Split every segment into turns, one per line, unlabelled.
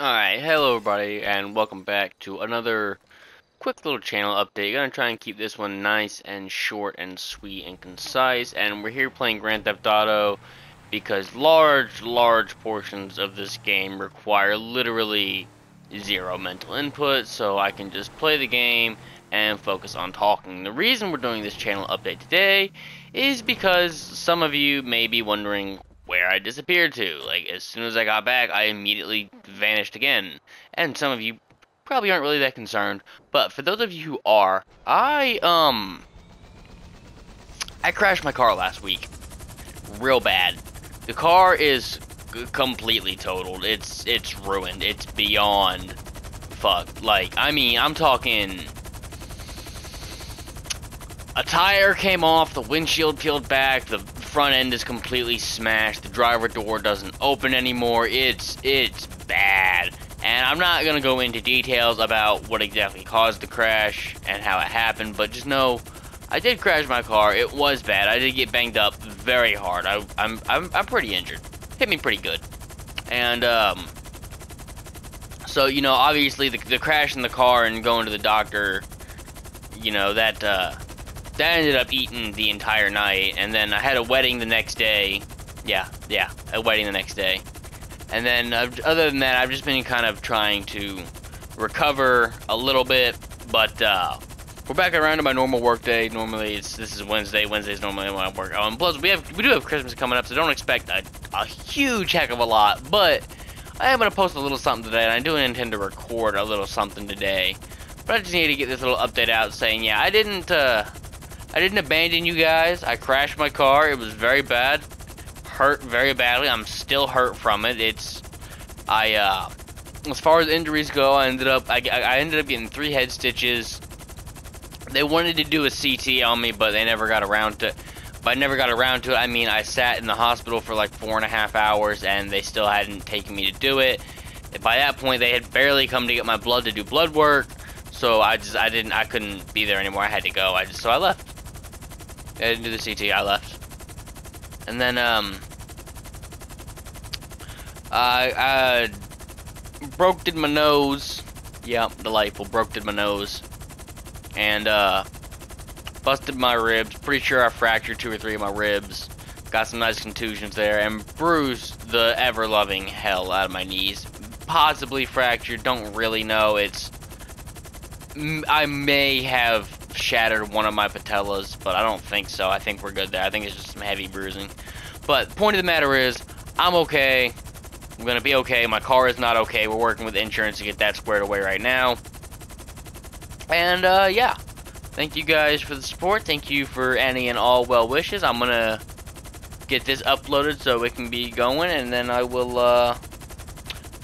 Alright, hello everybody, and welcome back to another quick little channel update. Gonna try and keep this one nice and short and sweet and concise, and we're here playing Grand Theft Auto because large, large portions of this game require literally zero mental input, so I can just play the game and focus on talking. The reason we're doing this channel update today is because some of you may be wondering where I disappeared to. Like, as soon as I got back, I immediately vanished again. And some of you probably aren't really that concerned, but for those of you who are, I, um, I crashed my car last week. Real bad. The car is completely totaled. It's, it's ruined. It's beyond fuck. Like, I mean, I'm talking a tire came off, the windshield peeled back, the front end is completely smashed, the driver door doesn't open anymore. It's it's bad. And I'm not going to go into details about what exactly caused the crash and how it happened, but just know I did crash my car. It was bad. I did get banged up very hard. I, I'm, I'm, I'm pretty injured. Hit me pretty good. And, um, so, you know, obviously the, the crash in the car and going to the doctor, you know, that, uh, that ended up eating the entire night, and then I had a wedding the next day. Yeah, yeah, a wedding the next day. And then, uh, other than that, I've just been kind of trying to recover a little bit, but uh, we're back around to my normal work day. Normally, it's this is Wednesday. Wednesday's normally when I work. Um, plus, we have we do have Christmas coming up, so don't expect a, a huge heck of a lot. But I am gonna post a little something today, and I do intend to record a little something today. But I just need to get this little update out saying, yeah, I didn't. Uh, I didn't abandon you guys. I crashed my car. It was very bad. Hurt very badly. I'm still hurt from it. It's, I, uh, as far as injuries go, I ended up, I, I ended up getting three head stitches. They wanted to do a CT on me, but they never got around to, but I never got around to it. I mean, I sat in the hospital for like four and a half hours, and they still hadn't taken me to do it. By that point, they had barely come to get my blood to do blood work. So I just, I didn't, I couldn't be there anymore. I had to go. I just, so I left. I didn't do the CT, I left. And then, um, I, I broke did my nose. Yep, delightful. Broke did my nose. And, uh, busted my ribs. Pretty sure I fractured two or three of my ribs. Got some nice contusions there. And bruised the ever-loving hell out of my knees. Possibly fractured. Don't really know. It's... I may have shattered one of my patellas, but I don't think so. I think we're good there. I think it's just some heavy bruising. But point of the matter is, I'm okay. I'm gonna be okay. My car is not okay. We're working with insurance to get that squared away right now. And uh, yeah, thank you guys for the support. Thank you for any and all well wishes. I'm gonna get this uploaded so it can be going, and then I will. Uh,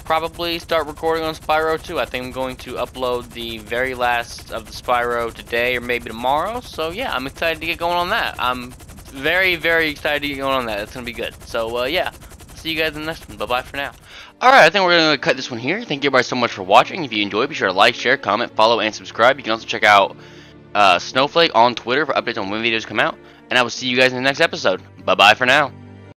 probably start recording on Spyro too. I think I'm going to upload the very last of the Spyro today or maybe tomorrow. So yeah, I'm excited to get going on that. I'm very, very excited to get going on that. It's going to be good. So uh, yeah, see you guys in the next one. Bye-bye for now. Alright, I think we're going to cut this one here. Thank you everybody so much for watching. If you enjoyed, be sure to like, share, comment, follow, and subscribe. You can also check out uh, Snoww Flaeke on Twitter for updates on when videos come out. And I will see you guys in the next episode. Bye-bye for now.